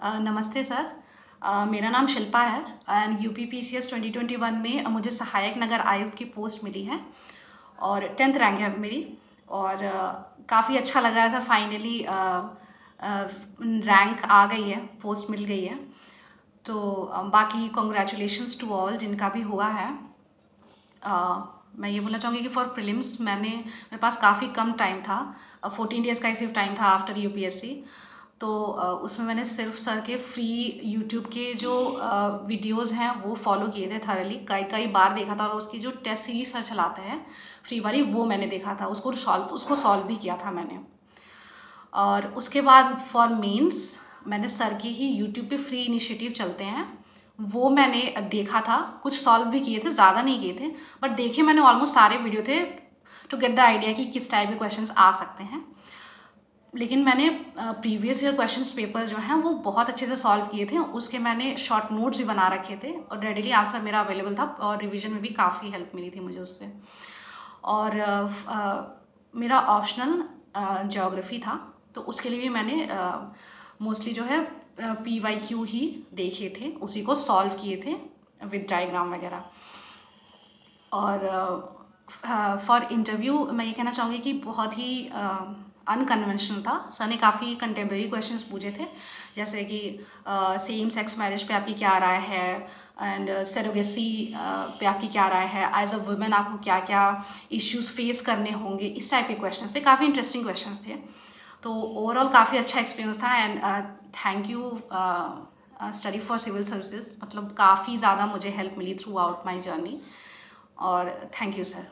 नमस्ते सर। मेरा नाम शिल्पा है and U P P C S twenty twenty one में मुझे सहायक नगर आयुक्त की पोस्ट मिली है और टेंथ रैंक है मेरी और काफ़ी अच्छा लग रहा है सर फाइनली रैंक आ गई है पोस्ट मिल गई है। तो बाकी कॉन्ग्रेचुलेशंस टू ऑल जिनका भी हुआ है। Uh, मैं ये बोलना चाहूँगी कि फॉर प्रिलिम्स मैंने मेरे पास काफ़ी कम टाइम था। फोर्टीन डेज़ का ही सिर्फ़ टाइम था after U P S C तो उसमें मैंने सिर्फ़ सर के फ्री यूट्यूब के जो वीडियोस हैं, वो फॉलो किए थे थरली कई कई बार देखा था और उसकी जो टेस्ट सीरीज़ सर चलाते हैं फ्री वाली, वो मैंने देखा था। उसको सॉल्व उसको सॉल्व भी किया था मैंने। और उसके बाद फॉर मेंस मैंने सर के ही यूट्यूब पे फ्री इनिशिएटिव चलते हैं। वो मैंने देखा था। कुछ सॉल्व भी किए थे, ज़्यादा नहीं किए थे बट देखे मैंने ऑलमोस्ट सारे वीडियो थे टू गेट द आइडिया कि किस टाइप के क्वेश्चंस आ सकते हैं। लेकिन मैंने प्रीवियस ईयर क्वेश्चन पेपर जो हैं वो बहुत अच्छे से सॉल्व किए थे। उसके मैंने शॉर्ट नोट्स भी बना रखे थे और रेडिली आंसर मेरा अवेलेबल था और रिवीजन में भी काफ़ी हेल्प मिली थी मुझे उससे। और आ, मेरा ऑप्शनल जोग्राफ़ी था तो उसके लिए भी मैंने मोस्टली जो है पी वाई क्यू ही देखे थे। उसी को सॉल्व किए थे विद डायग्राम वगैरह। और फॉर इंटरव्यू मैं ये कहना चाहूँगी कि बहुत ही अनकन्वेंशनल uh, था। सर ने काफ़ी कंटेम्प्रेरी क्वेश्चंस पूछे थे। जैसे कि सेम सेक्स मैरिज पे आपकी क्या राय है? एंड सेरोगेसी पे आपकी क्या राय है? एज अ वुमेन आपको क्या क्या इश्यूज़ फेस करने होंगे? इस टाइप के क्वेश्चन थे। काफ़ी इंटरेस्टिंग क्वेश्चन थे। तो ओवरऑल काफ़ी अच्छा एक्सपीरियंस था। And thank you study for civil services मतलब काफ़ी ज़्यादा मुझे हेल्प मिली थ्रू आउट माई जर्नी और थैंक यू सर।